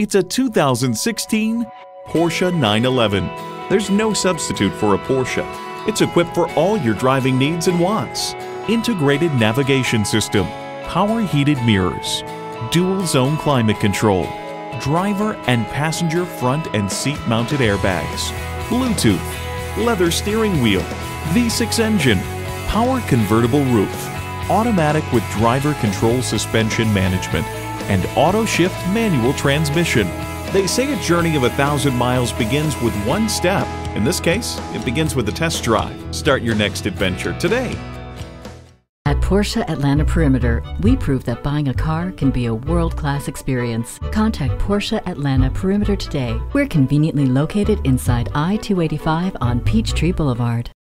It's a 2016 Porsche 911. There's no substitute for a Porsche. It's equipped for all your driving needs and wants. Integrated navigation system, power heated mirrors, dual zone climate control, driver and passenger front and seat mounted airbags, Bluetooth, leather steering wheel, V6 engine, power convertible roof, automatic with driver control suspension management, and auto shift manual transmission. They say a journey of a thousand miles begins with one step. In this case, it begins with a test drive. Start your next adventure today. At Porsche Atlanta Perimeter, we prove that buying a car can be a world class experience. Contact Porsche Atlanta Perimeter today. We're conveniently located inside I 285 on Peachtree Boulevard.